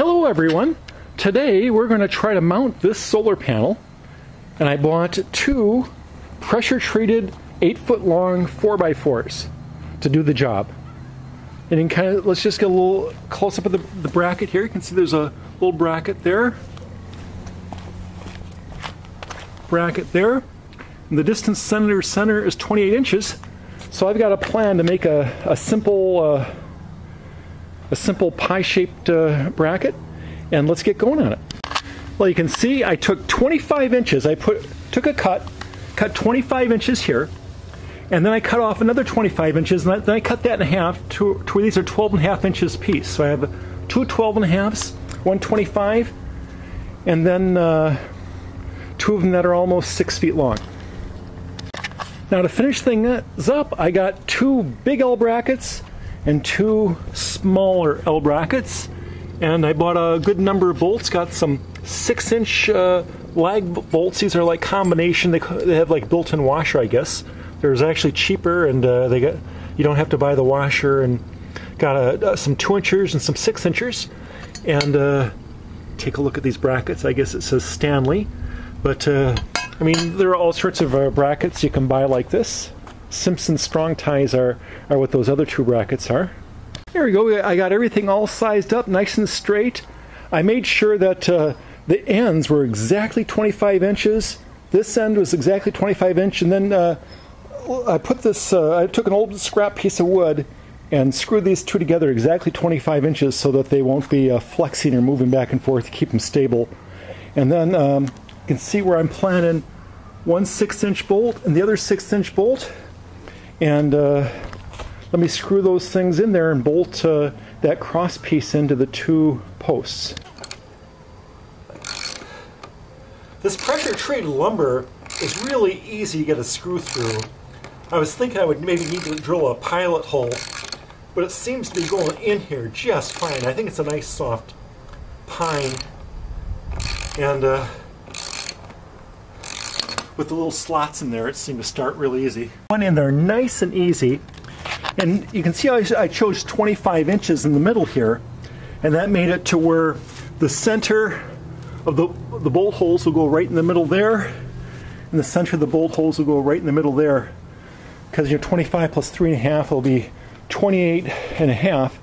Hello everyone! Today we're going to try to mount this solar panel and I bought two pressure treated 8 foot long 4x4s to do the job. And can kind of, let's just get a little close up of the, the bracket here. You can see there's a little bracket there. Bracket there. And the distance center center is 28 inches. So I've got a plan to make a, a simple uh, a simple pie-shaped uh, bracket and let's get going on it. Well, you can see I took 25 inches. I put took a cut, cut 25 inches here, and then I cut off another 25 inches, and then I cut that in half to, these are 12 and a half inches piece. So I have two 12 and a halves, one 25, and then uh, two of them that are almost six feet long. Now to finish things up, I got two big L brackets and two smaller L brackets. And I bought a good number of bolts, got some six inch uh, lag bolts. These are like combination, they, they have like built in washer, I guess. There's actually cheaper and uh, they got, you don't have to buy the washer and got a, uh, some two inchers and some six inchers. And uh, take a look at these brackets. I guess it says Stanley, but uh, I mean, there are all sorts of uh, brackets you can buy like this. Simpson strong ties are, are what those other two brackets are. There we go. I got everything all sized up, nice and straight. I made sure that uh, the ends were exactly 25 inches. This end was exactly 25 inch, and then uh, I put this. Uh, I took an old scrap piece of wood and screwed these two together exactly 25 inches so that they won't be uh, flexing or moving back and forth to keep them stable. And then um, you can see where I'm planting one six inch bolt and the other six inch bolt and uh, let me screw those things in there and bolt uh, that cross piece into the two posts. This pressure treated lumber is really easy to get a screw through. I was thinking I would maybe need to drill a pilot hole, but it seems to be going in here just fine. I think it's a nice soft pine. And uh, with the little slots in there, it seemed to start really easy. Went in there nice and easy. And you can see I, I chose 25 inches in the middle here. And that made it to where the center of the, the bolt holes will go right in the middle there. And the center of the bolt holes will go right in the middle there. Because your 25 plus 3.5 will be 28 and a half.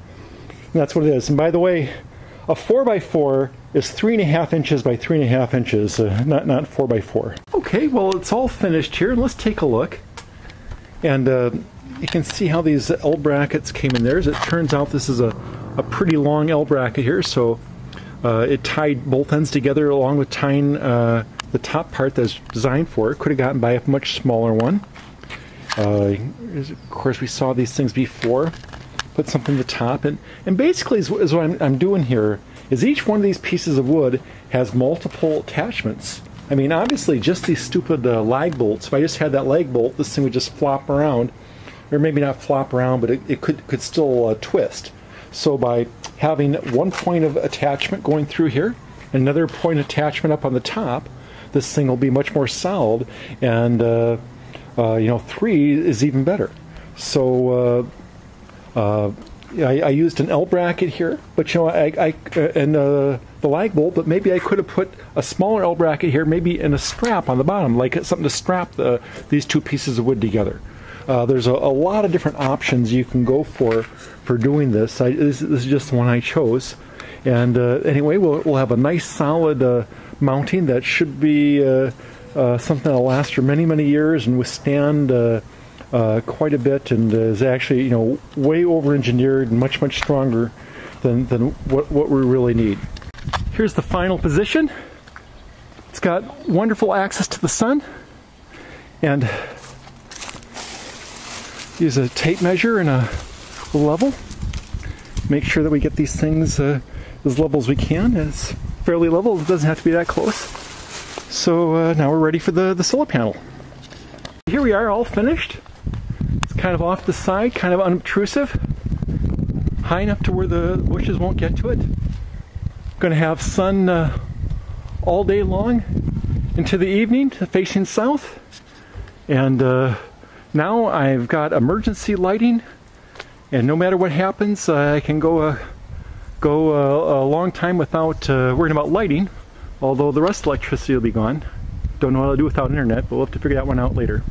And that's what it is. And by the way, a 4x4 is 3.5 inches by 3.5 inches, uh, not, not 4x4. Okay, well, it's all finished here. Let's take a look. And uh, you can see how these L brackets came in there. As it turns out, this is a, a pretty long L bracket here, so uh, it tied both ends together along with tying uh, the top part that's designed for it. Could have gotten by a much smaller one. Uh, of course, we saw these things before put something the top. And, and basically is, is what I'm, I'm, doing here is each one of these pieces of wood has multiple attachments. I mean, obviously, just these stupid uh, lag bolts, if I just had that lag bolt, this thing would just flop around. Or maybe not flop around, but it, it could, could still uh, twist. So by having one point of attachment going through here, another point attachment up on the top, this thing will be much more solid. And, uh, uh you know, three is even better. So uh, I, I, used an L bracket here, but you know, I, I uh, and uh, the lag bolt, but maybe I could have put a smaller L bracket here, maybe in a strap on the bottom, like something to strap the, these two pieces of wood together. Uh, there's a, a, lot of different options you can go for for doing this. I, this, this, is just the one I chose. And uh, anyway, we'll, we'll have a nice solid uh, mounting that should be something that'll last for many, many years and withstand uh, quite a bit and is actually you know way over engineered and much much stronger than, than what, what we really need. Here's the final position. It's got wonderful access to the sun and use a tape measure and a level. Make sure that we get these things uh, as level as we can. It's fairly level, it doesn't have to be that close. So uh, now we're ready for the, the solar panel. Here we are all finished kind of off the side, kind of unobtrusive, high enough to where the bushes won't get to it. Going to have sun uh, all day long into the evening, facing south. And uh, now I've got emergency lighting, and no matter what happens, uh, I can go uh, go a, a long time without uh, worrying about lighting, although the rest of electricity will be gone. Don't know what I'll do without internet, but we'll have to figure that one out later.